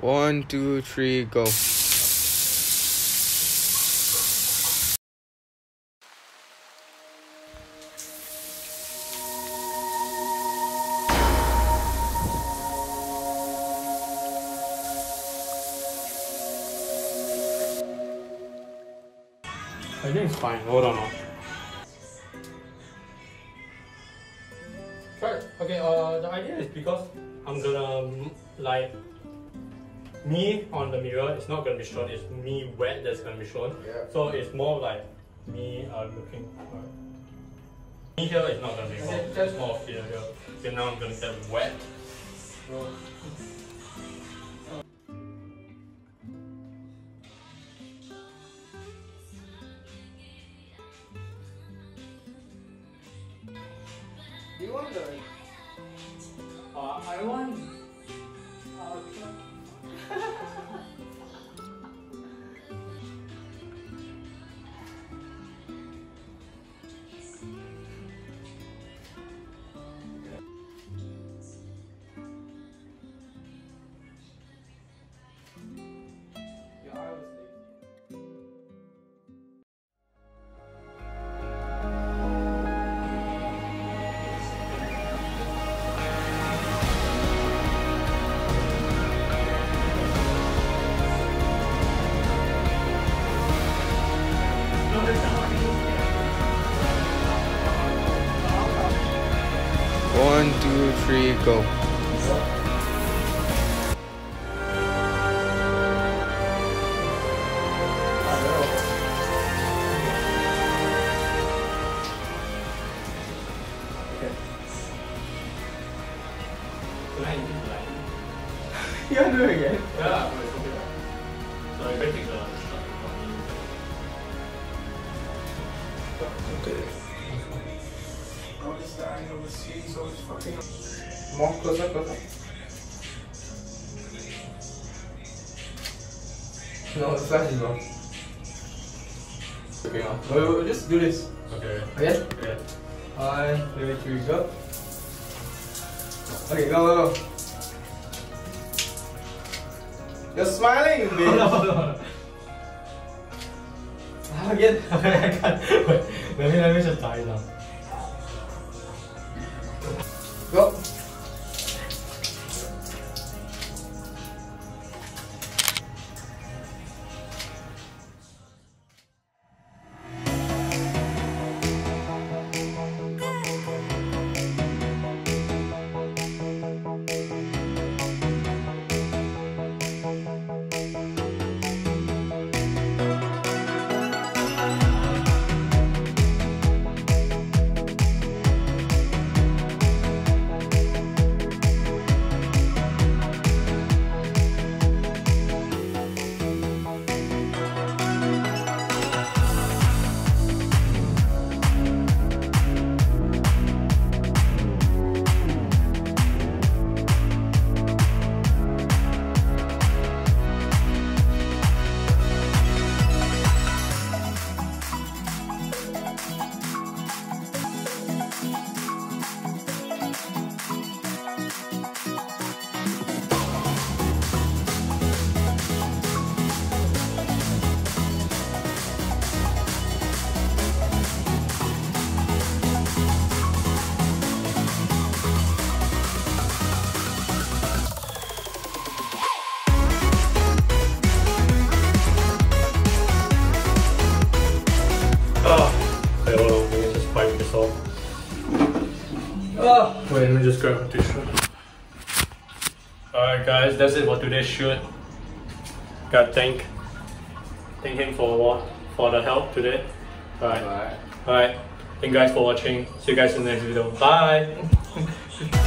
One, two, three, go. I think it's fine. Hold on. Right. Okay. Uh, the idea is because I'm gonna mm, like me on the mirror. It's not gonna be shown. It's me wet that's gonna be shown. Yeah. So it's more like me uh, looking. Me here is not gonna be Okay, wet. just- It's more of here. here. Okay. Now I'm gonna get wet. Do you want the Uh, I want. Three, go. Tonight you need light. You want to do it again? Yeah, but it's okay. So if I take the shot from me. Okay. I'm just dying overseas, all this fucking. More closer, closer. No, the flash is on. Okay, now. We'll, we'll just do this. Okay. Okay? Okay. One, two, three, go. Okay, go, go, go. You're smiling, bitch. Again. I can't. Wait, let me let me just tie it Oh. Wait, let me just grab a tissue. Alright, guys, that's it for today's shoot. Gotta thank, thank him for what, for the help today. Alright. Alright. Alright. Thank you guys for watching. See you guys in the next video. Bye.